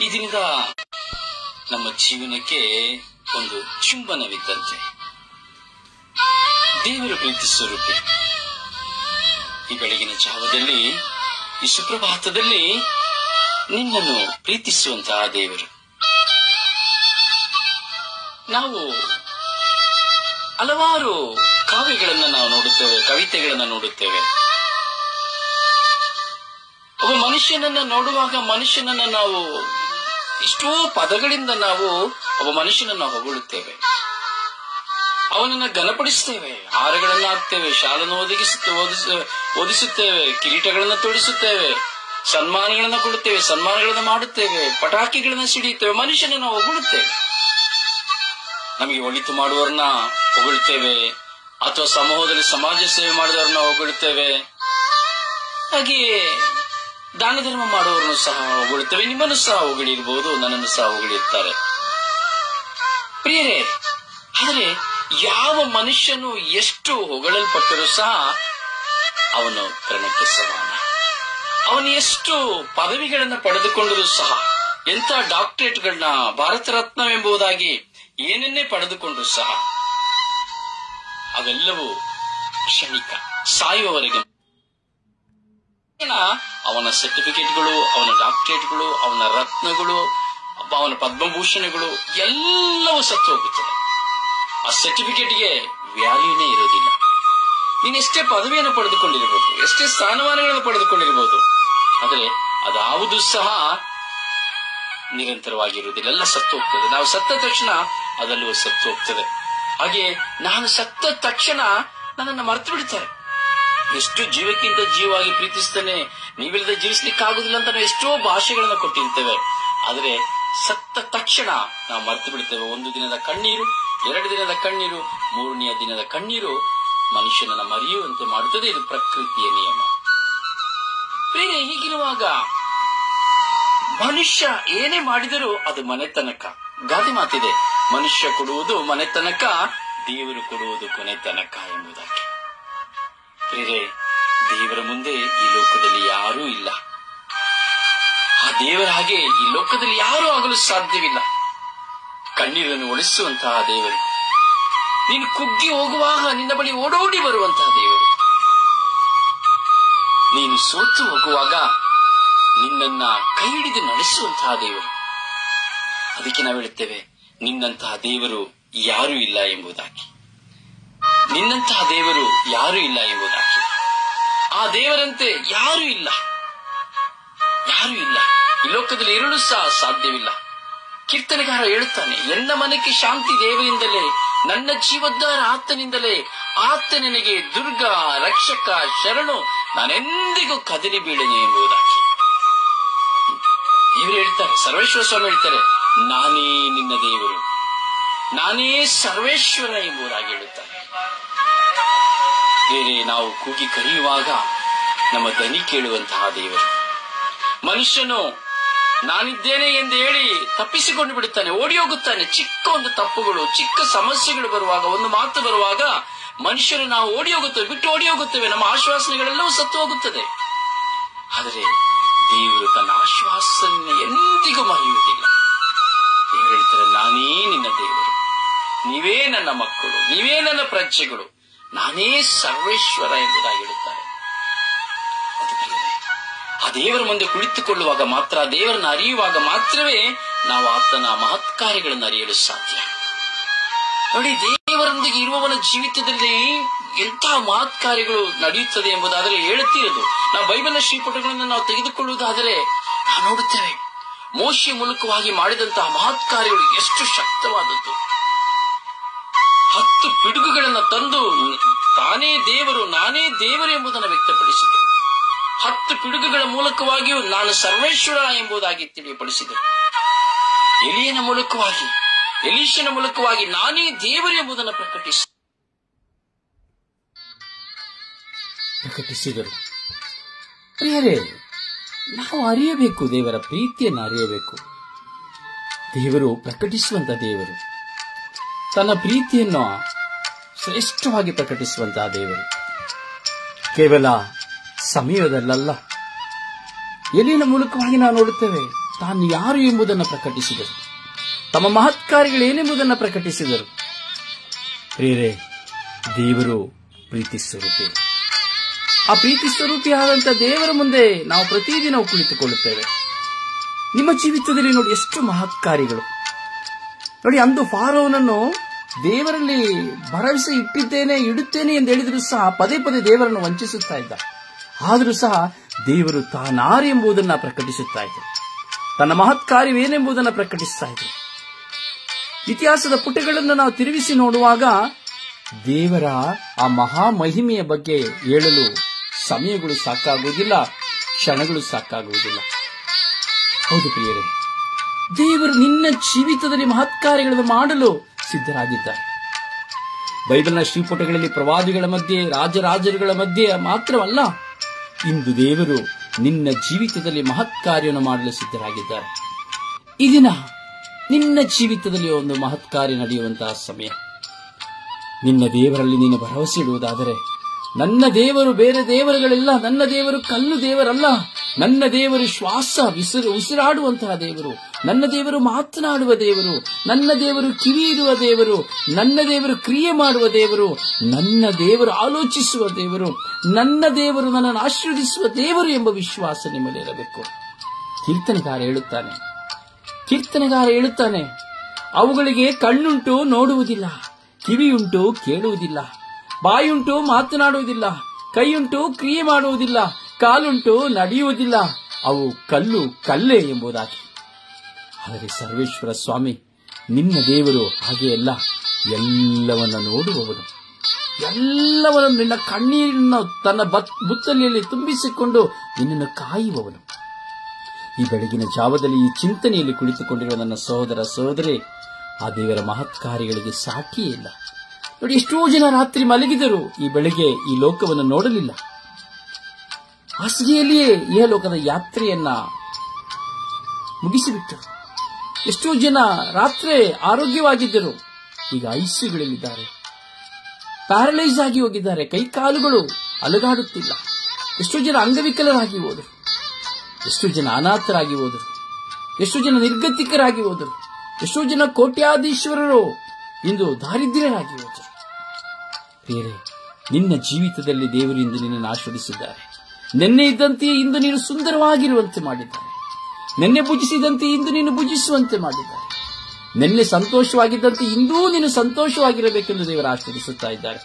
ಇದರಿಂದ ನಮ್ಮ ಜೀವನಕ್ಕೆ ಒಂದು ಚುಂಬನವಿದ್ದಂತೆ ದೇವರು ಪ್ರೀತಿ ಸ್ವರೂಪ. ಈ ಬೆಳಗಿನ ಜಾವದಲ್ಲಿ, ಈ ಸುಪ್ರಭಾತದಲ್ಲಿ ನಿನ್ನನ್ನು ಪ್ರೀತಿಸುವಂತಹ ದೇವರು. ನಾವು ಹಲವಾರು ಕಾವ್ಯಗಳನ್ನ ನಾವು ನೋಡುತ್ತೇವೆ, ಕವಿತೆಗಳನ್ನ ನೋಡುತ್ತೇವೆ. ಒಬ್ಬ ಮನುಷ್ಯನನ್ನ ನೋಡುವಾಗ ಮನುಷ್ಯನನ್ನ ನಾವು ಎಷ್ಟೋ ಪದಗಳಿಂದ ನಾವು ಒಬ್ಬ ಮನುಷ್ಯನನ್ನ ಹೊಗಳುತ್ತೇವೆ. ಅವನನ್ನ ಘನಪಡಿಸುತ್ತೇವೆ ಹಾರಗಳನ್ನ ಹಾಕ್ತೇವೆ ಶಾಲನ್ನು ಒದಗಿಸುತ್ತೆ ಓದಿಸ, ಓದಿಸುತ್ತೇವೆ, ಕಿರೀಟಗಳನ್ನ ತೊಡಿಸುತ್ತೇವೆ, ಸನ್ಮಾನಗಳನ್ನ ಕೊಡುತ್ತೇವೆ, ಸನ್ಮಾನಗಳನ್ನ ಮಾಡುತ್ತೇವೆ, ಪಟಾಕಿಗಳನ್ನ ಸಿಡಿಯುತ್ತೇವೆ, ಮನುಷ್ಯನನ್ನ ಹೊಗಳುತ್ತೇವೆ. ನಮಗೆ ಒಳಿತು ಮಾಡುವವರನ್ನ ಹೊಗಳುತ್ತೇವೆ, ಅಥವಾ ಸಮೂಹದಲ್ಲಿ ಸಮಾಜ ಸೇವೆ ಮಾಡಿದವರನ್ನ ಹೊಗಳುತ್ತೇವೆ. ಹಾಗೆಯೇ ದಾನ ಧರ್ಮ ಮಾಡುವವರನ್ನು ಸಹ ಹೊಗಳುತ್ತವೆ. ನಿಮ್ಮನ್ನು ಸಹ ಹೊಗಳಿರಬಹುದು ನನ್ನನ್ನು ಸಹ ಹೊಗಳಿರ್ತಾರೆ. ಪ್ರಿಯರೇ, ಆದರೆ ಯಾವ ಮನುಷ್ಯನು ಎಷ್ಟು ಹೊಗಳಲ್ಪಟ್ಟರೂ ಸಹ ಅವನು ಪ್ರಣಕ್ಕೆ ಸಮಾನ. ಅವನು ಎಷ್ಟು ಪದವಿಗಳನ್ನು ಪಡೆದುಕೊಂಡರೂ ಸಹ, ಎಂಥ ಡಾಕ್ಟರೇಟ್ಗಳನ್ನ ಭಾರತ ರತ್ನವೆಂಬುದಾಗಿ ಏನನ್ನೇ ಪಡೆದುಕೊಂಡರೂ ಸಹ, ಅವೆಲ್ಲವೂ ಕ್ಷಣಿಕ, ಸಾಯುವವರೆಗೆ ಅವನ ಸರ್ಟಿಫಿಕೇಟ್ಗಳು ಅವನ ಡಾಕ್ಟರೇಟ್ಗಳು ಅವನ ರತ್ನಗಳು, ಅವನ ಪದ್ಮಭೂಷಣಗಳು ಎಲ್ಲವೂ ಸತ್ತು ಹೋಗುತ್ತದೆ. ಆ ಸರ್ಟಿಫಿಕೇಟ್ಗೆ ವ್ಯಾಲ್ಯೂನೇ ಇರೋದಿಲ್ಲ ನೀನು ಎಷ್ಟೇ ಪದವಿಯನ್ನು ಪಡೆದುಕೊಂಡಿರಬಹುದು ಎಷ್ಟೇ ಸ್ಥಾನಮಾನಗಳನ್ನು ಪಡೆದುಕೊಂಡಿರಬಹುದು ಆದರೆ ಅದಾವುದು ಸಹ ನಿರಂತರವಾಗಿರುವುದಿಲ್ಲ. ಎಲ್ಲ ಸತ್ತು ಹೋಗ್ತದೆ. ನಾವು ಸತ್ತ ತಕ್ಷಣ ಅದಲ್ಲೂ ಸತ್ತು ಹೋಗ್ತದೆ. ಹಾಗೆ ನಾನು ಸತ್ತ ತಕ್ಷಣ ನನ್ನನ್ನು ಮರೆತು ಬಿಡ್ತಾರೆ ಎಷ್ಟು ಜೀವಕ್ಕಿಂತ ಜೀವವಾಗಿ ಪ್ರೀತಿಸ್ತಾನೆ, ನೀವಿಲ್ಲದೆ ಜೀವಿಸ್ಲಿಕ್ಕಾಗುದಿಲ್ಲ ಅಂತ ನಾವು ಎಷ್ಟೋ ಭಾಷೆಗಳನ್ನ ಕೊಟ್ಟಿರ್ತೇವೆ. ಆದರೆ ಸತ್ತ ತಕ್ಷಣ ನಾವು ಮರೆತು ಬಿಡ್ತೇವೆ. ಒಂದು ದಿನದ ಕಣ್ಣೀರು, ಎರಡು ದಿನದ ಕಣ್ಣೀರು, ಮೂರನೆಯ ದಿನದ ಕಣ್ಣೀರು ಮನುಷ್ಯನನ್ನ ಮರೆಯುವಂತೆ ಮಾಡುತ್ತದೆ. ಇದು ಪ್ರಕೃತಿಯ ನಿಯಮ. ಬೇರೆ ಹೀಗಿರುವಾಗ ಮನುಷ್ಯ ಏನೇ ಮಾಡಿದರೂ ಅದು ಮನೆತನಕ. ಗಾದೆ ಮಾತಿದೆ, ಮನುಷ್ಯ ಕೊಡುವುದು ಮನೆತನಕ, ದೇವರು ಕೊಡುವುದು ಕೊನೆತನಕ ಎಂಬುದಾಗಿ ಪ್ರಿಯರೇ, ದೇವರ ಮುಂದೆ ಈ ಲೋಕದಲ್ಲಿ ಯಾರೂ ಇಲ್ಲ. ಆ ದೇವರ ಹಾಗೆ ಈ ಲೋಕದಲ್ಲಿ ಯಾರೂ ಆಗಲು ಸಾಧ್ಯವಿಲ್ಲ. ಕಣ್ಣೀರನ್ನು ಒಳಿಸುವಂತಹ ದೇವರು, ನೀನು ಕುಗ್ಗಿ ಹೋಗುವಾಗ ನಿನ್ನ ಬಳಿ ಓಡೋಡಿ ಬರುವಂತಹ ದೇವರು. ನೀನು ಸೋತು ಹೋಗುವಾಗ ನಿನ್ನನ್ನ ಕೈ ಹಿಡಿದು ನಡೆಸುವಂತಹ ದೇವರು. ಅದಕ್ಕೆ ನಾವು ಹೇಳುತ್ತೇವೆ, ನಿನ್ನಂತಹ ದೇವರು ಯಾರೂ ಇಲ್ಲ ಎಂಬುದಾಗಿ. ನಿನ್ನಂತಹ ದೇವರು ಯಾರೂ ಇಲ್ಲ ಎಂಬುದಾಗಿ ಆ ದೇವರಂತೆ ಯಾರೂ ಇಲ್ಲ. ಯಾರೂ ಇಲ್ಲ. ಈ ಲೋಕದಲ್ಲಿ ಇರಲು ಸಹ ಸಾಧ್ಯವಿಲ್ಲ. ಕೀರ್ತನೆಗಾರ ಹೇಳುತ್ತಾನೆ, ಎನ್ನ ಮನಕ್ಕೆ ಶಾಂತಿ ದೇವರಿಂದಲೇ ನನ್ನ ಜೀವದ್ದಾರ ಆತನಿಂದಲೇ, ಆತ ನನಗೆ ದುರ್ಗ, ರಕ್ಷಕ, ಶರಣು, ನಾನೆಂದಿಗೂ ಕದಲಿ ಬೀಳನೆ ಎಂಬುದಾಗಿ. ಇವರು ಹೇಳ್ತಾರೆ, ಸರ್ವೇಶ್ವರ ಸ್ವಾಮಿ ಹೇಳ್ತಾರೆ, ನಾನೇ ನಿನ್ನ ದೇವರು. ನಾನೇ ಸರ್ವೇಶ್ವರ ಎಂಬುದಾಗಿ ಹೇಳುತ್ತಾರೆ ಬೇರೆ ನಾವು ಕೂಗಿ ಕರೆಯುವಾಗ ನಮ್ಮ ದನಿ ಕೇಳುವಂತಹ ದೇವರು. ಮನುಷ್ಯನು ನಾನಿದ್ದೇನೆ ಎಂದು ಹೇಳಿ ತಪ್ಪಿಸಿಕೊಂಡು ಬಿಡುತ್ತಾನೆ ಓಡಿ ಹೋಗುತ್ತಾನೆ ಚಿಕ್ಕ ಒಂದು ತಪ್ಪುಗಳು, ಚಿಕ್ಕ ಸಮಸ್ಯೆಗಳು ಬರುವಾಗ, ಒಂದು ಮಾತು ಬರುವಾಗ ಮನುಷ್ಯರು ನಾವು ಓಡಿ ಹೋಗುತ್ತೇವೆ ಬಿಟ್ಟು ಓಡಿ ಹೋಗುತ್ತೇವೆ ನಮ್ಮ ಆಶ್ವಾಸನೆಗಳೆಲ್ಲವೂ ಸತ್ತು ಹೋಗುತ್ತದೆ. ಆದರೆ ದೇವರು ತನ್ನ ಆಶ್ವಾಸನೆ ಎಂದಿಗೂ ಮರೆಯುವುದಿಲ್ಲ. ದೇವರು ಹೇಳ್ತಾರೆ, ನಾನೇ ನಿನ್ನ ದೇವರು. ನೀವೇ ನನ್ನ ಮಕ್ಕಳು, ನೀವೇ ನನ್ನ ಪ್ರಜೆಗಳು. ನಾನೇ ಸರ್ವೇಶ್ವರ ಎಂಬುದಾಗಿ ಹೇಳುತ್ತಾರೆ. ಆ ದೇವರ ಮುಂದೆ ಕುಳಿತುಕೊಳ್ಳುವಾಗ ಮಾತ್ರ, ದೇವರನ್ನು ಅರಿಯುವಾಗ ಮಾತ್ರವೇ ನಾವು ಆತನ ಮಹತ್ ಕಾರ್ಯಗಳನ್ನು ಅರಿಯಲು ಸಾಧ್ಯ. ನೋಡಿ, ದೇವರೊಂದಿಗೆ ಇರುವವನ ಜೀವಿತದಲ್ಲಿ ಎಂತಹ ಮಹತ್ ಕಾರ್ಯಗಳು ನಡೆಯುತ್ತದೆ ಎಂಬುದಾದರೆ ಹೇಳುತ್ತಿರೋದು ನಾವು ಬೈಬಲ್ನ ಶ್ರೀಪುಟಗಳನ್ನು ನಾವು ತೆಗೆದುಕೊಳ್ಳುವುದಾದರೆ ನಾವು ನೋಡುತ್ತೇವೆ ಮೋಶಿ ಮೂಲಕವಾಗಿ ಮಾಡಿದಂತಹ ಮಹತ್ ಕಾರ್ಯಗಳು ಎಷ್ಟು ಶಕ್ತವಾದದ್ದು. ಹತ್ತು ಪಿಡುಗುಗಳನ್ನು ತಂದು ತಾನೇ ದೇವರು, ನಾನೇ ದೇವರು ಎಂಬುದನ್ನು ವ್ಯಕ್ತಪಡಿಸಿದರು. ಹತ್ತು ಪಿಡುಗುಗಳ ಮೂಲಕವಾಗಿಯೂ ನಾನು ಸರ್ವೇಶ್ವರ ಎಂಬುದಾಗಿ ತಿಳಿಯಪಡಿಸಿದರು. ಎಲಿಯನ ಮೂಲಕವಾಗಿ ಎಲೀಶನ ಮೂಲಕವಾಗಿ ನಾನೇ ದೇವರು ಎಂಬುದನ್ನು ಪ್ರಕಟಿಸಿ ಪ್ರಕಟಿಸಿದರು. ಪ್ರಿಯರೇ, ನಾವು ಅರಿಯಬೇಕು, ದೇವರ ಪ್ರೀತಿಯನ್ನು ಅರಿಯಬೇಕು. ದೇವರು ಪ್ರಕಟಿಸುವಂತ ದೇವರು, ತನ್ನ ಪ್ರೀತಿಯನ್ನು ಶ್ರೇಷ್ಠವಾಗಿ ಪ್ರಕಟಿಸುವಂತಹ ದೇವರು. ಕೇವಲ ಸಮಯದಲ್ಲಲ್ಲ, ಎಲ್ಲಿನ ಮೂಲಕವಾಗಿ ನಾವು ನೋಡುತ್ತೇವೆ, ತಾನು ಯಾರು ಎಂಬುದನ್ನು ಪ್ರಕಟಿಸಿದರು. ತಮ್ಮ ಮಹತ್ಕಾರಿಗಳೇನೆಂಬುದನ್ನು ಪ್ರಕಟಿಸಿದರು. ಪ್ರೇರೆ ದೇವರು ಪ್ರೀತಿ ಸ್ವರೂಪಿ. ಆ ಪ್ರೀತಿ ಸ್ವರೂಪಿಯಾದಂಥ ದೇವರ ಮುಂದೆ ನಾವು ಪ್ರತಿದಿನ ಕುಳಿತುಕೊಳ್ಳುತ್ತೇವೆ. ನಿಮ್ಮ ಜೀವಿತದಲ್ಲಿ ನೋಡಿ ಎಷ್ಟು ಮಹತ್ಕಾರಿಗಳು ನೋಡಿ, ಅಂದು ಫಾರೋನನ್ನು ದೇವರಲ್ಲಿ ಭರವಸೆ ಇಟ್ಟಿದ್ದೇನೆ, ಇಡುತ್ತೇನೆ ಎಂದು ಹೇಳಿದರೂ ಸಹ ಪದೇ ಪದೇ ದೇವರನ್ನು ವಂಚಿಸುತ್ತಾ ಇದ್ದ. ಆದರೂ ಸಹ ದೇವರು ತಾನಾರು ಎಂಬುದನ್ನು ಪ್ರಕಟಿಸುತ್ತಾ ಇದ್ದರು ತನ್ನ ಮಹತ್ಕಾರ್ಯವೇನೆಂಬುದನ್ನು ಪ್ರಕಟಿಸ್ತಾ ಇದ್ದರು ಇತಿಹಾಸದ ಪುಟಗಳನ್ನು ನಾವು ತಿರುಗಿಸಿ ನೋಡುವಾಗ ದೇವರ ಆ ಮಹಾ ಮಹಿಮೆಯ ಬಗ್ಗೆ ಹೇಳಲು ಸಮಯಗಳು ಸಾಕಾಗುವುದಿಲ್ಲ, ಕ್ಷಣಗಳು ಸಾಕಾಗುವುದಿಲ್ಲ. ಹೌದು ಪ್ರಿಯರೇ, ದೇವರು ನಿನ್ನ ಜೀವಿತದಲ್ಲಿ ಮಹತ್ಕಾರ್ಯಗಳನ್ನು ಮಾಡಲು ಸಿದ್ಧರಾಗಿದ್ದಾರೆ ಬೈಬಲ್ನ ಶ್ರೀಪುಟಗಳಲ್ಲಿ ಪ್ರವಾದಿಗಳ ಮಧ್ಯೆ, ರಾಜರಾಜರುಗಳ ಮಧ್ಯೆ ಮಾತ್ರವಲ್ಲ, ಇಂದು ದೇವರು ನಿನ್ನ ಜೀವಿತದಲ್ಲಿ ಮಹತ್ ಕಾರ್ಯವನ್ನು ಮಾಡಲು ಸಿದ್ಧರಾಗಿದ್ದಾರೆ. ಈ ದಿನ ನಿನ್ನ ಜೀವಿತದಲ್ಲಿ ಒಂದು ಮಹತ್ ಕಾರ್ಯ ನಡೆಯುವಂತಹ ಸಮಯ. ನಿನ್ನ ದೇವರಲ್ಲಿ ನೀನು ಭರವಸೆ ಇಡುವುದಾದರೆ, ನನ್ನ ದೇವರು ಬೇರೆ ದೇವರುಗಳಿಲ್ಲ, ನನ್ನ ದೇವರು ಕಲ್ಲು ದೇವರಲ್ಲ, ನನ್ನ ದೇವರು ಶ್ವಾಸ ಉಸಿರಾಡುವಂತಹ ದೇವರು ನನ್ನ ದೇವರು ಮಾತನಾಡುವ ದೇವರು, ನನ್ನ ದೇವರು ಕಿವಿ ಇರುವ ದೇವರು, ನನ್ನ ದೇವರು ಕ್ರಿಯೆ ಮಾಡುವ ದೇವರು, ನನ್ನ ದೇವರು ಆಲೋಚಿಸುವ ದೇವರು, ನನ್ನ ದೇವರು ನನ್ನನ್ನು ಆಶೀರ್ವದಿಸುವ ದೇವರು ಎಂಬ ವಿಶ್ವಾಸ ನಿಮ್ಮಲ್ಲಿ ಇರಬೇಕು. ಕೀರ್ತನೆಗಾರ ಹೇಳುತ್ತಾನೆ. ಕೀರ್ತನೆಗಾರ ಹೇಳುತ್ತಾನೆ, ಅವುಗಳಿಗೆ ಕಣ್ಣುಂಟು ನೋಡುವುದಿಲ್ಲ, ಕಿವಿಯುಂಟು ಕೇಳುವುದಿಲ್ಲ, ಬಾಯುಂಟು ಮಾತನಾಡುವುದಿಲ್ಲ, ಕೈಯುಂಟು ಕ್ರಿಯೆ ಮಾಡುವುದಿಲ್ಲ, ಕಾಲುಂಟು ನಡೆಯುವುದಿಲ್ಲ, ಅವು ಕಲ್ಲು ಕಲ್ಲೇ ಎಂಬುದಾಗಿ. ಆದರೆ ಸರ್ವೇಶ್ವರ ಸ್ವಾಮಿ, ನಿನ್ನ ದೇವರು ಹಾಗೆಯಲ್ಲ ಎಲ್ಲವನ್ನ ನೋಡುವವನು. ಎಲ್ಲವನ್ನು ನಿನ್ನ ಕಣ್ಣೀರನ್ನು ತನ್ನ ಬತ್ ಬುತ್ತಲಿಯಲ್ಲಿ ತುಂಬಿಸಿಕೊಂಡು ನಿನ್ನನ್ನು ಕಾಯುವವನು. ಈ ಬೆಳಗಿನ ಜಾವದಲ್ಲಿ ಈ ಚಿಂತನೆಯಲ್ಲಿ ಕುಳಿತುಕೊಂಡಿರುವ ನನ್ನ ಸಹೋದರ ಸಹೋದರಿ, ಆ ದೇವರ ಮಹತ್ಕಾರ್ಯಗಳಿಗೆ ಸಾಟಿಯೇ ಇಲ್ಲ. ನೋಡಿ, ಎಷ್ಟೋ ಜನ ರಾತ್ರಿ ಮಲಗಿದರು ಈ ಬೆಳಗ್ಗೆ ಈ ಲೋಕವನ್ನು ನೋಡಲಿಲ್ಲ. ಹಾಸಿಗೆಯಲ್ಲಿಯೇ ಈ ಲೋಕದ ಯಾತ್ರೆಯನ್ನ ಮುಗಿಸಿಬಿಟ್ಟರು. ಎಷ್ಟೋ ಜನ ರಾತ್ರಿ ಆರೋಗ್ಯವಾಗಿದ್ದರು. ಈಗ ಐಸ್ಯುಗಳಲ್ಲಿದ್ದಾರೆ ಪ್ಯಾರಲೈಸ್ ಆಗಿ ಹೋಗಿದ್ದಾರೆ. ಕೈ ಕಾಲುಗಳು ಅಲುಗಾಡುತ್ತಿಲ್ಲ. ಎಷ್ಟೋ ಜನ ಅಂಗವಿಕಲರಾಗಿ ಹೋದರು. ಎಷ್ಟೋ ಜನ ಅನಾಥರಾಗಿ ಹೋದರು. ಎಷ್ಟೋ ಜನ ನಿರ್ಗತಿಕರಾಗಿ ಹೋದರು. ಎಷ್ಟೋ ಜನ ಕೋಟ್ಯಾಧೀಶ್ವರರು ಇಂದು ದಾರಿದ್ರ್ಯರಾಗಿ ಹೋದರು. ಬೇರೆ, ನಿನ್ನ ಜೀವಿತದಲ್ಲಿ ದೇವರಿಂದ ನಿನ್ನನ್ನು ಆಶ್ರದಿಸಿದ್ದಾರೆ ನಿನ್ನೆ ಇದ್ದಂತೆಯೇ ಇಂದು ನೀನು ಸುಂದರವಾಗಿರುವಂತೆ ಮಾಡಿದ್ದಾರೆ. ನಿನ್ನೆ ಪೂಜಿಸಿದಂತೆ ಇಂದು ನೀನು ಪೂಜಿಸುವಂತೆ ಮಾಡಿದ್ದಾರೆ. ನಿನ್ನೆ ಸಂತೋಷವಾಗಿದ್ದಂತೆ ಇಂದೂ ನೀನು ಸಂತೋಷವಾಗಿರಬೇಕೆಂದು ದೇವರು ಆಶೀರ್ವಿಸುತ್ತಾ ಇದ್ದಾರೆ.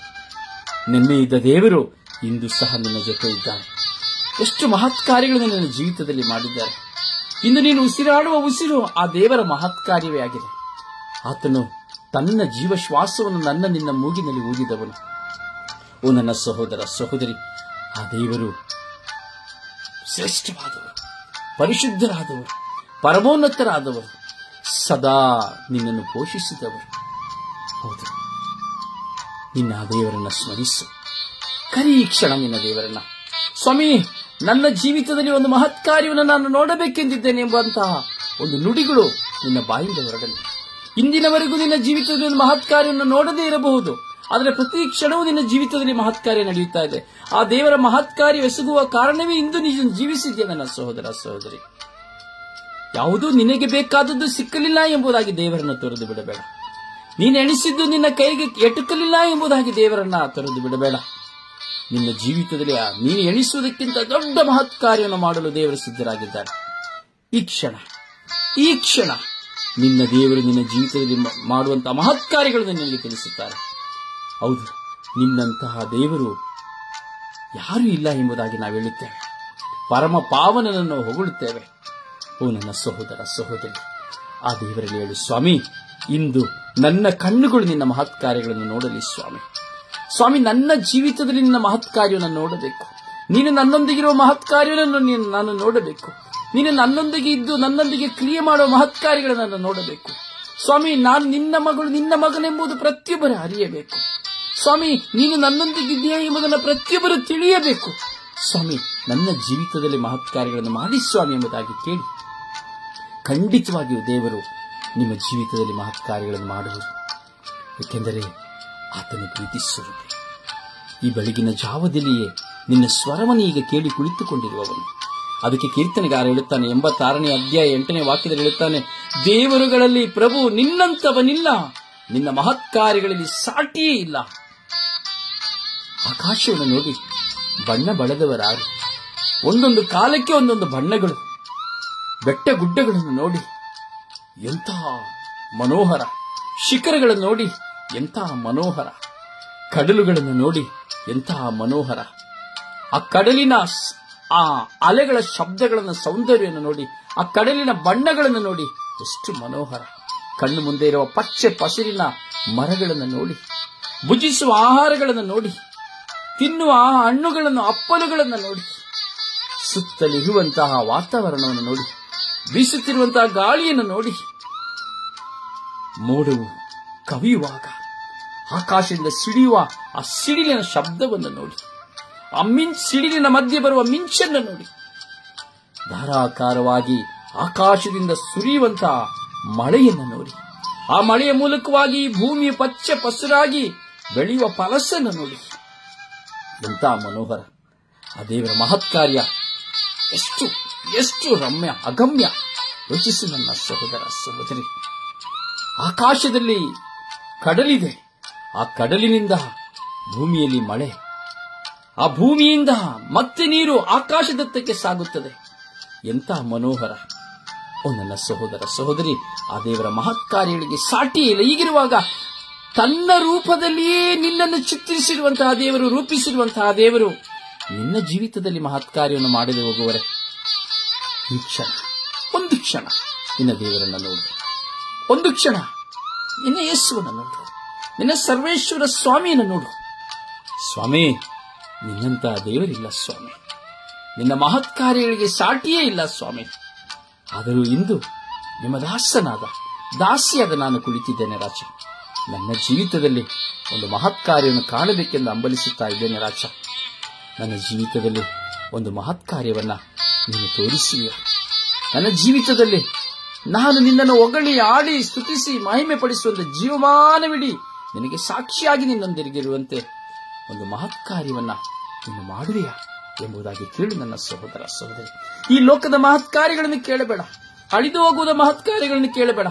ನಿನ್ನೆ ಇದ್ದ ದೇವರು ಇಂದು ಸಹ ನಿನ್ನ ಜೊತೆ ಇದ್ದಾರೆ ಎಷ್ಟು ಮಹತ್ಕಾರ್ಯಗಳನ್ನು ನಿನ್ನ ಜೀವಿತದಲ್ಲಿ ಮಾಡಿದ್ದಾರೆ. ಇಂದು ನೀನು ಉಸಿರಾಡುವ ಉಸಿರು ಆ ದೇವರ ಮಹತ್ಕಾರ್ಯವೇ ಆಗಿದೆ. ಆತನು ತನ್ನ ಜೀವಶ್ವಾಸವನ್ನು ನನ್ನ ನಿನ್ನ ಮೂಗಿನಲ್ಲಿ ಊದಿದವನು. ಓ ನನ್ನ ಸಹೋದರ ಸಹೋದರಿ, ಆ ದೇವರು ಶ್ರೇಷ್ಠವಾದವರು ಪರಿಶುದ್ಧರಾದವರು, ಪರಮೋನ್ನತರಾದವರು, ಸದಾ ನಿನ್ನನ್ನು ಪೋಷಿಸಿದವರು. ಹೌದು. ನಿನ್ನ ದೇವರನ್ನ ಸ್ಮರಿಸು. ಕರಿ ಕ್ಷಣ ನಿನ್ನ ದೇವರನ್ನ. ಸ್ವಾಮಿ, ನನ್ನ ಜೀವಿತದಲ್ಲಿ ಒಂದು ಮಹತ್ ಕಾರ್ಯವನ್ನು ನಾನು ನೋಡಬೇಕೆಂದಿದ್ದೇನೆ ಎಂಬಂತಹ ಒಂದು ನುಡಿಗಳು ನಿನ್ನ ಬಾಯಿಂದ ಹೊರಡಲಿ. ಇಂದಿನವರೆಗೂ ನಿನ್ನ ಜೀವಿತದಲ್ಲಿ ಒಂದು ಮಹತ್ ಕಾರ್ಯವನ್ನು ನೋಡದೇ ಇರಬಹುದು. ಆದರೆ ಪ್ರತಿ ಕ್ಷಣವೂ ನಿನ್ನ ಜೀವಿತದಲ್ಲಿ ಮಹತ್ಕಾರ್ಯ ನಡೆಯುತ್ತಾ ಇದೆ. ಆ ದೇವರ ಮಹತ್ಕಾರ್ಯವೆಸಗುವ ಕಾರ್ಯ ಎಸಗುವ ಕಾರಣವೇ ಇಂದು ನೀನು ಜೀವಿಸಿದ್ದೆ ನನ್ನ ಸಹೋದರ, ಸಹೋದರಿ. ಯಾವುದೂ ನಿನಗೆ ಬೇಕಾದದ್ದು ಸಿಕ್ಕಲಿಲ್ಲ ಎಂಬುದಾಗಿ ದೇವರನ್ನು ತೊರೆದು ಬಿಡಬೇಡ. ನೀನು ಎಣಿಸಿದ್ದು ನಿನ್ನ ಕೈಗೆ ಎಟುಕಲಿಲ್ಲ ಎಂಬುದಾಗಿ ದೇವರನ್ನ ತೊರೆದು ಬಿಡಬೇಡ. ನಿನ್ನ ಜೀವಿತದಲ್ಲಿ ನೀನು ಎಣಿಸುವುದಕ್ಕಿಂತ ದೊಡ್ಡ ಮಹತ್ ಕಾರ್ಯವನ್ನು ಮಾಡಲು ದೇವರು ಸಿದ್ಧರಾಗಿದ್ದಾರೆ. ಈ ಕ್ಷಣ ಈ ಕ್ಷಣ ನಿನ್ನ ದೇವರು ನಿನ್ನ ಜೀವಿತದಲ್ಲಿ ಮಾಡುವಂತಹ ಮಹತ್ ಕಾರ್ಯಗಳನ್ನು ನಿನಗೆ ತಿಳಿಸುತ್ತಾರೆ. ಹೌದು, ನಿನ್ನಂತಹ ದೇವರು ಯಾರು ಇಲ್ಲ ಎಂಬುದಾಗಿ ನಾವು ಹೇಳುತ್ತೇವೆ. ಪರಮ ಪಾವನನನ್ನು ಹೊಗಳುತ್ತೇವೆ. ಓ ನನ್ನ ಸಹೋದರ ಸಹೋದರಿ, ಆ ದೇವರಲ್ಲಿ ಹೇಳಿ, ಸ್ವಾಮಿ, ಇಂದು ನನ್ನ ಕಣ್ಣುಗಳು ನಿನ್ನ ಮಹತ್ ಕಾರ್ಯಗಳನ್ನು ನೋಡಲಿ ಸ್ವಾಮಿ. ಸ್ವಾಮಿ, ನನ್ನ ಜೀವಿತದಲ್ಲಿ ನಿನ್ನ ಮಹತ್ ಕಾರ್ಯವನ್ನು ನೋಡಬೇಕು. ನೀನು ನನ್ನೊಂದಿಗಿರುವ ಮಹತ್ ಕಾರ್ಯವನ್ನು ನೀನು ನೋಡಬೇಕು. ನೀನು ನನ್ನೊಂದಿಗೆ ಇದ್ದು ನನ್ನೊಂದಿಗೆ ಕ್ರಿಯೆ ಮಾಡುವ ಮಹತ್ ಕಾರ್ಯಗಳನ್ನು ನಾನು ನೋಡಬೇಕು. ಸ್ವಾಮಿ, ನಾನು ನಿನ್ನ ಮಗಳು ನಿನ್ನ ಮಗನೆಂಬುದು ಪ್ರತಿಯೊಬ್ಬರು ಅರಿಯಬೇಕು. ಸ್ವಾಮಿ, ನೀನು ನನ್ನೊಂದಿಗಿದೆಯಾ ಎಂಬುದನ್ನು ಪ್ರತಿಯೊಬ್ಬರು ತಿಳಿಯಬೇಕು. ಸ್ವಾಮಿ, ನನ್ನ ಜೀವಿತದಲ್ಲಿ ಮಹತ್ಕಾರ್ಯಗಳನ್ನು ಮಾಡಿ ಸ್ವಾಮಿ ಎಂಬುದಾಗಿ ಕೇಳಿ. ಖಂಡಿತವಾಗಿಯೂ ದೇವರು ನಿಮ್ಮ ಜೀವಿತದಲ್ಲಿ ಮಹತ್ಕಾರ್ಯಗಳನ್ನು ಮಾಡುವುದು. ಏಕೆಂದರೆ ಆತನು ಪ್ರೀತಿಸುವುದು ಈ ಬೆಳಗಿನ ಜಾವದಲ್ಲಿಯೇ ನಿನ್ನ ಸ್ವರವನ್ನು ಈಗ ಕೇಳಿ ಕುಳಿತುಕೊಂಡಿರುವವನು. ಅದಕ್ಕೆ ಕೀರ್ತನೆಗಾರ ಹೇಳುತ್ತಾನೆ, ಎಂಬತ್ತಾರನೇ ಅಧ್ಯಾಯ ಎಂಟನೇ ವಾಕ್ಯದಲ್ಲಿ ಹೇಳುತ್ತಾನೆ, ದೇವರುಗಳಲ್ಲಿ ಪ್ರಭು ನಿನ್ನಂತವನಿಲ್ಲ, ನಿನ್ನ ಮಹತ್ಕಾರ್ಯಗಳಲ್ಲಿ ಸಾಟಿಯೇ ಇಲ್ಲ. ಆಕಾಶವನ್ನು ನೋಡಿ ಬಣ್ಣ ಬಳೆದವರಾರು ಒಂದೊಂದು ಕಾಲಕ್ಕೆ ಒಂದೊಂದು ಬಣ್ಣಗಳು, ಬೆಟ್ಟ ಗುಡ್ಡಗಳನ್ನು ನೋಡಿ ಎಂತಹ ಮನೋಹರ, ಶಿಖರಗಳನ್ನು ನೋಡಿ ಎಂತಹ ಮನೋಹರ, ಕಡಲುಗಳನ್ನು ನೋಡಿ ಎಂತಹ ಮನೋಹರ. ಆ ಕಡಲಿನ ಆ ಅಲೆಗಳ ಶಬ್ದಗಳನ್ನು, ಸೌಂದರ್ಯವನ್ನು ನೋಡಿ, ಆ ಕಡಲಿನ ಬಣ್ಣಗಳನ್ನು ನೋಡಿ ಎಷ್ಟು ಮನೋಹರ. ಕಣ್ಣು ಮುಂದೆ ಇರುವ ಪಚ್ಚೆ ಪಸಿರಿನ ಮರಗಳನ್ನು ನೋಡಿ, ಭುಜಿಸುವ ಆಹಾರಗಳನ್ನು ನೋಡಿ ತಿನ್ನುವ ಆ ಹಣ್ಣುಗಳನ್ನು, ಅಪ್ಪಲುಗಳನ್ನು ನೋಡಿ. ಸುತ್ತಲಿರುವಂತಹ ವಾತಾವರಣವನ್ನು ನೋಡಿ. ಬೀಸುತ್ತಿರುವಂತಹ ಗಾಳಿಯನ್ನು ನೋಡಿ. ಮೋಡವು ಕವಿಯುವಾಗ, ಆಕಾಶದಿಂದ ಸಿಡಿಯುವ ಆ ಸಿಡಿಲಿನ ಶಬ್ದವನ್ನು ನೋಡಿ. ಆ ಮಿಂಚ್, ಸಿಡಿಲಿನ ಮಧ್ಯೆ ಬರುವ ಮಿಂಚನ್ನು ನೋಡಿ. ಧಾರಾಕಾರವಾಗಿ ಆಕಾಶದಿಂದ ಸುರಿಯುವಂತಹ ಮಳೆಯನ್ನು ನೋಡಿ. ಆ ಮಳೆಯ ಮೂಲಕವಾಗಿ ಭೂಮಿ ಪಚ್ಚೆ ಪಸುರಾಗಿ ಬೆಳೆಯುವ ಫಲಸನ್ನು ನೋಡಿ. ಎಂತ ಮನೋಹರ. ಆ ದೇವರ ಮಹತ್ಕಾರ್ಯ. ಎಷ್ಟು ಎಷ್ಟು ರಮ್ಯ, ಅಗಮ್ಯ. ಯೋಚಿಸು ನನ್ನ ಸಹೋದರ ಸಹೋದರಿ. ಆಕಾಶದಲ್ಲಿ ಕಡಲಿದೆ. ಆ ಕಡಲಿನಿಂದ ಭೂಮಿಯಲ್ಲಿ ಮಳೆ. ಆ ಭೂಮಿಯಿಂದ ಮತ್ತೆ ನೀರು ಆಕಾಶದತ್ತಕ್ಕೆ ಸಾಗುತ್ತದೆ. ಎಂತ ಮನೋಹರ. ಓ ನನ್ನ ಸಹೋದರ ಸಹೋದರಿ, ಆ ದೇವರ ಮಹತ್ಕಾರ್ಯಗಳಿಗೆ ಸಾಟಿ ಇಲ್ಲ ಈಗಿರುವಾಗ ತನ್ನ ರೂಪದಲ್ಲಿಯೇ ನಿನ್ನನ್ನು ಚಿತ್ರಿಸಿರುವಂತಹ ದೇವರು, ರೂಪಿಸಿರುವಂತಹ ದೇವರು, ನಿನ್ನ ಜೀವಿತದಲ್ಲಿ ಮಹತ್ಕಾರ್ಯವನ್ನು ಮಾಡದೆ ಹೋಗುವರೆ ಈ ಕ್ಷಣ, ಒಂದು ಕ್ಷಣ ನಿನ್ನ ದೇವರನ್ನು ನೋಡು. ಒಂದು ಕ್ಷಣ ನಿನ್ನ ಯೇಸುವನ್ನು ನೋಡು. ನಿನ್ನ ಸರ್ವೇಶ್ವರ ಸ್ವಾಮಿಯನ್ನು ನೋಡು. ಸ್ವಾಮಿ ನಿನ್ನಂತಹ ದೇವರಿಲ್ಲ ಸ್ವಾಮಿ. ನಿನ್ನ ಮಹತ್ಕಾರ್ಯಗಳಿಗೆ ಸಾಟಿಯೇ ಇಲ್ಲ ಸ್ವಾಮಿ. ಆದರೂ ಇಂದು ನಿಮ್ಮ ದಾಸನಾದ, ದಾಸಿಯಾದ ನಾನು ಕುಳಿತಿದ್ದೇನೆ ರಾಜ. ನನ್ನ ಜೀವಿತದಲ್ಲಿ ಒಂದು ಮಹತ್ ಕಾರ್ಯವನ್ನು ಕಾಣಬೇಕೆಂದು ಅಂಬಲಿಸುತ್ತಾ ಇದ್ದೇನೆ ರಾಜ. ನನ್ನ ಜೀವಿತದಲ್ಲಿ ಒಂದು ಮಹತ್ ಕಾರ್ಯವನ್ನು ನೀನು ತೋರಿಸುವ ನನ್ನ ಜೀವಿತದಲ್ಲಿ ನಾನು ನಿನ್ನನ್ನು ಒಗಳಿ ಆಡಿ ಸ್ತುತಿಸಿ ಮಹಿಮೆ ಪಡಿಸುವಂತ ಜೀವಮಾನವಿಡಿ ನಿನಗೆ ಸಾಕ್ಷಿಯಾಗಿ ನಿನ್ನೊಂದಿಗಿರುವಂತೆ ಒಂದು ಮಹತ್ ಕಾರ್ಯವನ್ನು ನೀನು ಮಾಡುವೆಯ ಎಂಬುದಾಗಿ ಕೇಳಿ ನನ್ನ ಸಹೋದರ ಸಹೋದರಿ. ಈ ಲೋಕದ ಮಹತ್ ಕಾರ್ಯಗಳನ್ನು ಕೇಳಬೇಡ. ಅಳಿದು ಹೋಗುವುದ ಮಹತ್ಕಾರ್ಯಗಳನ್ನು ಕೇಳಬೇಡ.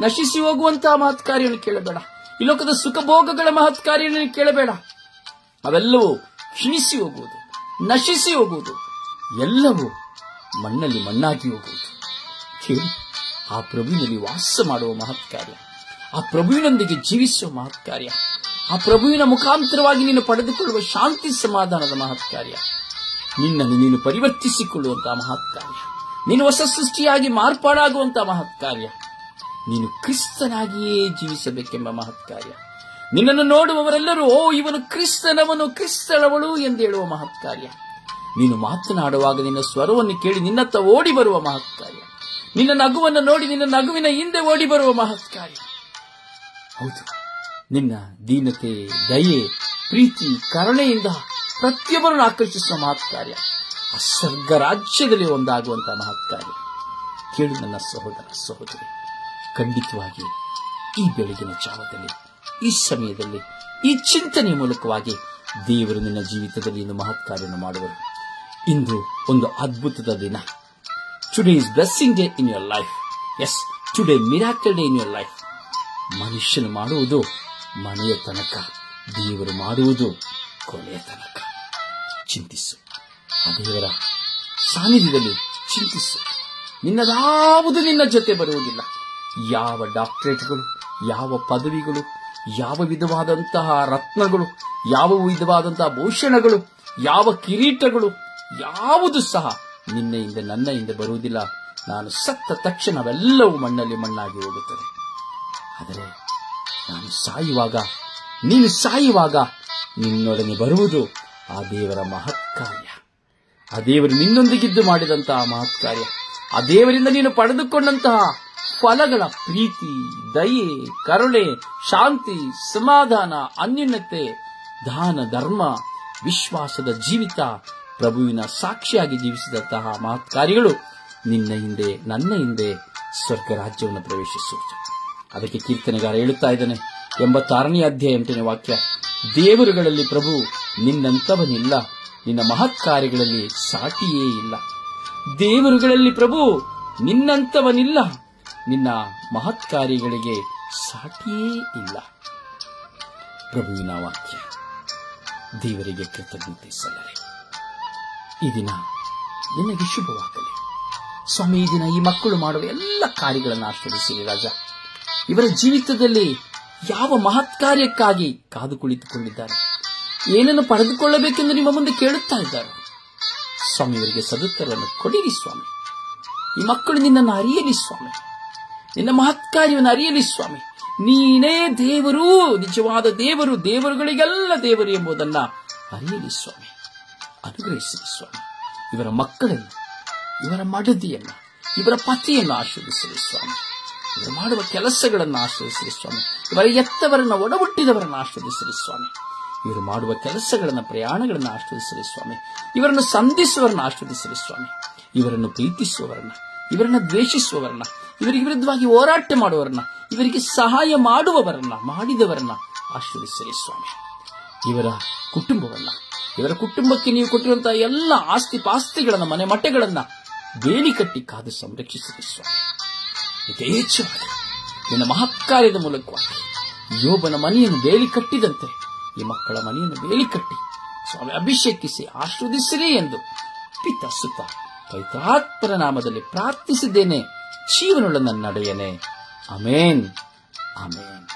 ನಶಿಸಿ ಹೋಗುವಂತಹ ಮಹತ್ಕಾರ್ಯವನ್ನು ಕೇಳಬೇಡ. ಈ ಲೋಕದ ಸುಖಭೋಗಗಳ ಮಹತ್ಕಾರ್ಯವನ್ನು ಕೇಳಬೇಡ. ಅವೆಲ್ಲವೂ ಕ್ಷೀಣಿಸಿ ಹೋಗುವುದು, ನಶಿಸಿ ಹೋಗುವುದು, ಎಲ್ಲವೂ ಮಣ್ಣಲ್ಲಿ ಮಣ್ಣಾಗಿ ಹೋಗುವುದು. ಕೇಳಿ ಆ ಪ್ರಭುವಿನಲ್ಲಿ ವಾಸ ಮಾಡುವ ಮಹತ್ಕಾರ್ಯ, ಆ ಪ್ರಭುವಿನೊಂದಿಗೆ ಜೀವಿಸುವ ಮಹತ್ಕಾರ್ಯ, ಆ ಪ್ರಭುವಿನ ಮುಖಾಂತರವಾಗಿ ನೀನು ಪಡೆದುಕೊಳ್ಳುವ ಶಾಂತಿ ಸಮಾಧಾನದ ಮಹತ್ಕಾರ್ಯ. ನಿನ್ನನ್ನು ನೀನು ಪರಿವರ್ತಿಸಿಕೊಳ್ಳುವಂತಹ ಮಹತ್ಕಾರ್ಯ, ನೀನು ಹೊಸ ಸೃಷ್ಟಿಯಾಗಿ ಮಾರ್ಪಾಡಾಗುವಂತಹ ಮಹತ್ಕಾರ್ಯ. ನೀನು ಕ್ರಿಸ್ತನಾಗಿಯೇ ಜೀವಿಸಬೇಕೆಂಬ ಮಹತ್ಕಾರ್ಯ. ನಿನ್ನನ್ನು ನೋಡುವವರೆಲ್ಲರೂ, ಓ, ಇವನು ಕ್ರಿಸ್ತನವನು ಕ್ರಿಸ್ತನವಳು ಎಂದು ಹೇಳುವ ಮಹತ್ಕಾರ್ಯ. ನೀನು ಮಾತನಾಡುವಾಗ ನಿನ್ನ ಸ್ವರವನ್ನು ಕೇಳಿ ನಿನ್ನತ್ತ ಓಡಿ ಬರುವ ಮಹತ್ಕಾರ್ಯ. ನಿನ್ನ ನಗುವನ್ನು ನೋಡಿ ನಿನ್ನ ನಗುವಿನ ಹಿಂದೆ ಓಡಿ ಬರುವ ಮಹತ್ಕಾರ್ಯ. ಹೌದು, ನಿನ್ನ ದೀನತೆ, ದಯೆ, ಪ್ರೀತಿ, ಕರುಣೆಯಿಂದ ಪ್ರತಿಯೊಬ್ಬರನ್ನು ಆಕರ್ಷಿಸುವ ಮಹತ್ಕಾರ್ಯ. ಆ ಸ್ವರ್ಗ ರಾಜ್ಯದಲ್ಲಿ ಒಂದಾಗುವಂತಹ ಮಹತ್ಕಾರ್ಯ. ಕೇಳು ನನ್ನ ಸಹೋದರ ಸಹೋದರಿ. ಖಂಡಿತವಾಗಿ ಈ ಬೆಳಗಿನ ಜಾವದಲ್ಲಿ, ಈ ಸಮಯದಲ್ಲಿ, ಈ ಚಿಂತನೆಯ ಮೂಲಕವಾಗಿ ದೇವರು ನಿನ್ನ ಜೀವಿತದಲ್ಲಿ ಇಂದು ಮಹತ್ಕಾರ್ಯವನ್ನು ಮಾಡುವರು. ಇಂದು ಒಂದು ಅದ್ಭುತದ ದಿನ. Today is blessing day in your life is today miracle day in your life ಮನುಷ್ಯನು ಮಾಡುವುದು ಮನೆಯ ತನಕ, ದೇವರು ಮಾಡುವುದು ಕೊನೆಯ ತನಕ. ಚಿಂತಿಸು. ಆ ದೇವರ ಸಾನ್ನಿಧ್ಯದಲ್ಲಿ ಚಿಂತಿಸು. ನಿನ್ನದಾವುದು ನಿನ್ನ ಜೊತೆ ಬರುವುದಿಲ್ಲ. ಯಾವ ಡಾಕ್ಟರೇಟ್ಗಳು, ಯಾವ ಪದವಿಗಳು, ಯಾವ ವಿಧವಾದಂತಹ ರತ್ನಗಳು, ಯಾವ ವಿಧವಾದಂತಹ ಭೂಷಣಗಳು, ಯಾವ ಕಿರೀಟಗಳು, ಯಾವುದು ಸಹ ನಿನ್ನೆಯಿಂದ ನನ್ನ ಹಿಂದೆ ಬರುವುದಿಲ್ಲ. ನಾನು ಸತ್ತ ತಕ್ಷಣ ಅವೆಲ್ಲವೂ ಮಣ್ಣಲ್ಲಿ ಮಣ್ಣಾಗಿ ಹೋಗುತ್ತದೆ. ಆದರೆ ನಾನು ಸಾಯುವಾಗ, ನೀನು ಸಾಯುವಾಗ ನಿನ್ನೊಡನೆ ಬರುವುದು ಆ ದೇವರ ಮಹತ್ಕಾರ್ಯ. ಆ ದೇವರು ನಿನ್ನೊಂದಿಗಿದ್ದು ಮಾಡಿದಂತಹ ಮಹತ್ಕಾರ್ಯ. ಆ ದೇವರಿಂದ ನೀನು ಪಡೆದುಕೊಂಡಂತಹ ಫಲಗಳ ಪ್ರೀತಿ, ದಯೆ, ಕರುಣೆ, ಶಾಂತಿ, ಸಮಾಧಾನ, ಅನ್ಯೂನ್ಯತೆ, ದಾನ, ಧರ್ಮ, ವಿಶ್ವಾಸದ ಜೀವಿತ, ಪ್ರಭುವಿನ ಸಾಕ್ಷಿಯಾಗಿ ಜೀವಿಸಿದಂತಹ ಮಹತ್ಕಾರ್ಯಗಳು ನಿನ್ನ ಹಿಂದೆ, ನನ್ನ ಹಿಂದೆ ಸ್ವರ್ಗ ರಾಜ್ಯವನ್ನು ಪ್ರವೇಶಿಸುವುದು. ಅದಕ್ಕೆ ಕೀರ್ತನೆಗಾರ ಹೇಳುತ್ತಾ ಇದ್ದಾನೆ. ಎಂಬತ್ತಾರನೇ ಅಧ್ಯಾಯ ಎಂಟನೇ ವಾಕ್ಯ. ದೇವರುಗಳಲ್ಲಿ ಪ್ರಭು ನಿನ್ನಂತವನಿಲ್ಲ ನಿನ್ನ ಮಹತ್ಕಾರ್ಯಗಳಲ್ಲಿ ಸಾಟಿಯೇ ಇಲ್ಲ. ದೇವರುಗಳಲ್ಲಿ ಪ್ರಭು ನಿನ್ನಂತವನಿಲ್ಲ ನಿನ್ನ ಮಹತ್ ಕಾರ್ಯಗಳಿಗೆ ಸಾಟಿಯೇ ಇಲ್ಲ. ಪ್ರಭುವಿನ ವಾಕ್ಯ, ದೇವರಿಗೆ ಕೃತಜ್ಞತೆ ಸಲ್ಲರೆ ಈ ದಿನ ನಿನಗೆ ಶುಭವಾಗಲಿ. ಸ್ವಾಮಿ, ಈ ದಿನ ಈ ಮಕ್ಕಳು ಮಾಡುವ ಎಲ್ಲ ಕಾರ್ಯಗಳನ್ನು ಆಶ್ರಯಿಸಿರಿ ರಾಜ. ಇವರ ಜೀವಿತದಲ್ಲಿ ಯಾವ ಮಹತ್ ಕಾರ್ಯಕ್ಕಾಗಿ ಕಾದು ಕುಳಿತುಕೊಂಡಿದ್ದಾರೆ ಏನನ್ನು ಪಡೆದುಕೊಳ್ಳಬೇಕೆಂದು ನಿಮ್ಮ ಮುಂದೆ ಕೇಳುತ್ತಾ ಇದ್ದಾರೆ? ಸ್ವಾಮಿಯವರಿಗೆ ಸದುತ್ತರವನ್ನು ಕೊಡಿರಿ ಸ್ವಾಮಿ. ಈ ಮಕ್ಕಳು ನಿನ್ನನ್ನು ಅರಿಯಲಿ ಸ್ವಾಮಿ. ನಿನ್ನ ಮಹತ್ಕಾರ್ಯವನ್ನು ಅರಿಯಲಿ ಸ್ವಾಮಿ. ನೀನೇ ದೇವರು, ನಿಜವಾದ ದೇವರು, ದೇವರುಗಳಿಗೆಲ್ಲ ದೇವರು ಎಂಬುದನ್ನ ಅರಿಯಲಿ ಸ್ವಾಮಿ. ಅನುಗ್ರಹಿಸಲಿ ಸ್ವಾಮಿ. ಇವರ ಮಕ್ಕಳನ್ನು, ಇವರ ಮಡದಿಯನ್ನು, ಇವರ ಪತಿಯನ್ನು ಆಶೀರ್ವಿಸಲಿ ಸ್ವಾಮಿ. ಇವರು ಮಾಡುವ ಕೆಲಸಗಳನ್ನು ಆಶ್ರಯಿಸಲಿ ಸ್ವಾಮಿ. ಇವರ ಎತ್ತವರನ್ನು, ಒಡಹುಟ್ಟಿದವರನ್ನು ಆಶ್ರಯಿಸಲಿ ಸ್ವಾಮಿ. ಇವರು ಮಾಡುವ ಕೆಲಸಗಳನ್ನು, ಪ್ರಯಾಣಗಳನ್ನು ಆಶ್ರಯಿಸಲಿ ಸ್ವಾಮಿ. ಇವರನ್ನು ಸಂಧಿಸುವವರನ್ನು ಆಶ್ರಯಿಸಲಿ ಸ್ವಾಮಿ. ಇವರನ್ನು ಪ್ರೀತಿಸುವವರನ್ನ ಇವರನ್ನ ದ್ವೇಷಿಸುವವರನ್ನ, ಇವರಿಗೆ ವಿರುದ್ಧವಾಗಿ ಹೋರಾಟ ಮಾಡುವವರನ್ನ, ಇವರಿಗೆ ಸಹಾಯ ಮಾಡುವವರನ್ನ, ಮಾಡಿದವರನ್ನ ಆಶ್ರಯಿಸಲಿ ಸ್ವಾಮಿ. ಇವರ ಕುಟುಂಬವನ್ನ, ಇವರ ಕುಟುಂಬಕ್ಕೆ ನೀವು ಕೊಟ್ಟಿರುವಂತಹ ಎಲ್ಲ ಆಸ್ತಿ ಪಾಸ್ತಿಗಳನ್ನ ಮನೆ ಮಟ್ಟಗಳನ್ನ ಬೇಲಿ ಕಟ್ಟಿ ಕಾದು ಸಂರಕ್ಷಿಸಲಿ ಸ್ವಾಮಿ. ಯಥೇಚ್ಛವಾಗಿ ನಿನ್ನ ಮಹತ್ಕಾರ್ಯದ ಮೂಲಕವಾಗಿ ಯೋಬನ ಮನೆಯನ್ನು ಬೇಲಿ ಕಟ್ಟಿದಂತೆ, ಈ ಮಕ್ಕಳ ಮನೆಯನ್ನು ಬೇಲಿ ಕಟ್ಟಿ ಸ್ವಾಮಿ ಅಭಿಷೇಕಿಸಿ ಆಶ್ರದಿಸಿರಿ ಎಂದು ಪಿತ ಸುತ ಪವಿತ್ರಾತ್ಮರ ನಾಮದಲ್ಲಿ ಪ್ರಾರ್ಥಿಸಿದ್ದೇನೆ. ಜೀವನೊಳ ನನ್ನ ನಡೆಯನೆ. Amen amen